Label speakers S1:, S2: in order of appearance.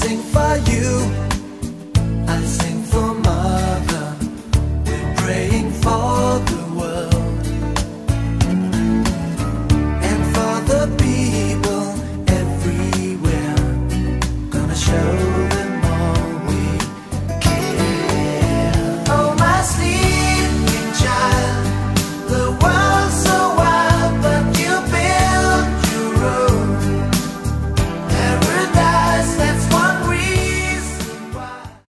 S1: sing for you. I sing for mother. We're praying for the world and for the people everywhere. Gonna show.